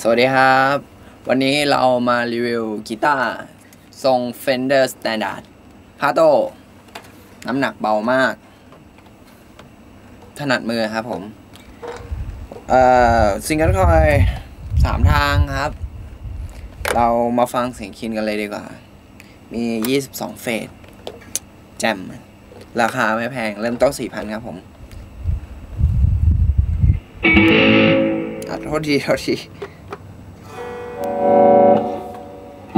สวัสดีครับ วันนี้เรามารีวิวกีตาร์ทรง Fender Strat Plato น้ำหนักเบามาก ถนัดมือครับผม เอ่อ single coil สามทางครับ เรามาฟังเสียง clean กันเลยดีกว่า มี 22 fret แถมราคาไม่แพง เริ่มต้น4,000 ครับผมอะโทษทีโทษที เ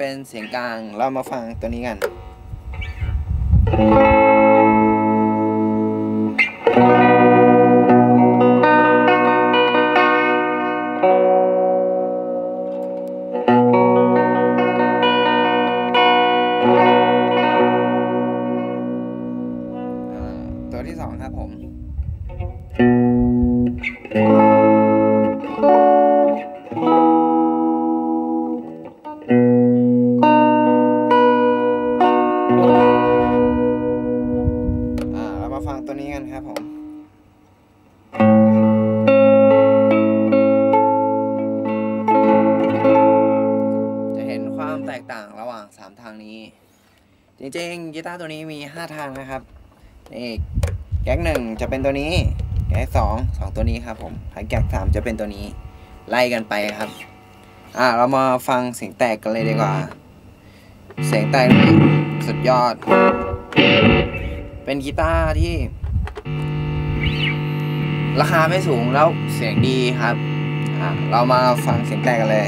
ป็นเสียงกลาง เรามาฟังตัวนี้กัน ตัวที่สองครับผมอ่าเรามาฟังตัวนี้กันครับผมจะเห็นความแตกต่างระหว่าง 3 ทางนี้ จริงๆกีตาร์ตัวนี้มี 5 ทางนะครับนี่ แก๊กหนึ่งจะเป็นตัวนี้ แก๊กสองสองตัวนี้ครับผมถ้าแก๊กสามจะเป็นตัวนี้ ไล่กันไปครับ อ่าเรามาฟังเสียงแตกกันเลยดีกว่า เสียงแตกนี่สุดยอด เป็นกีตาร์ที่ ราคาไม่สูงแล้วเสียงดีครับ อ่าเรามาฟังเสียงแตกกันเลย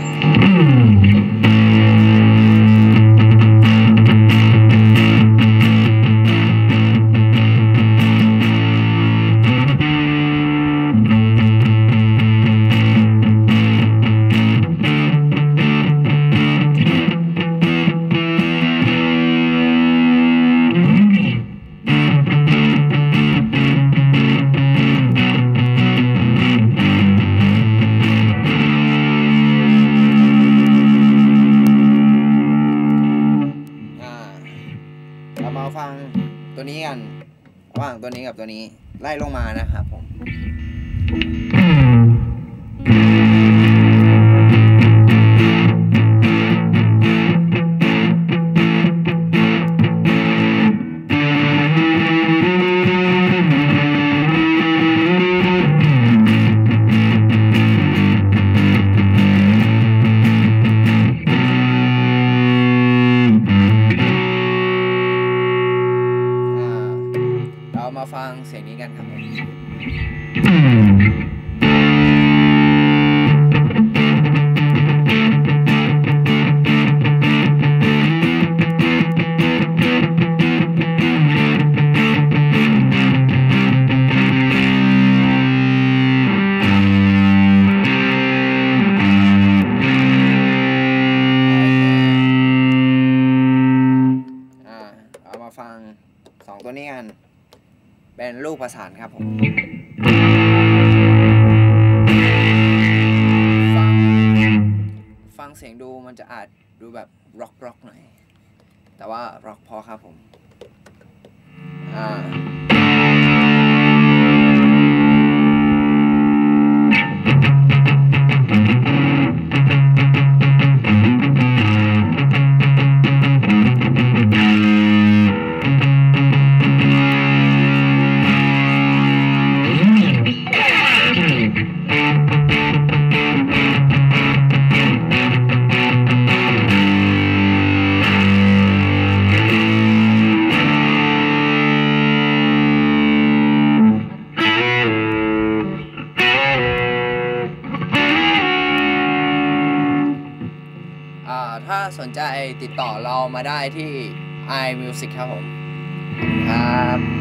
มาฟังตัวนี้กันระหว่างตัวนี้กับตัวนี้ไล่ลงมานะครับผม ฟังสองตัวนี้กัน เป็นลูกประสานครับผม งเสียงดูมันจะอาจดูแบบร็อกร็อกหน่อย แต่ว่าร็อกพอครับผม อ่าอ่า ถ้าสนใจติดต่อเรามาได้ที่ iMusic ครับผมครับ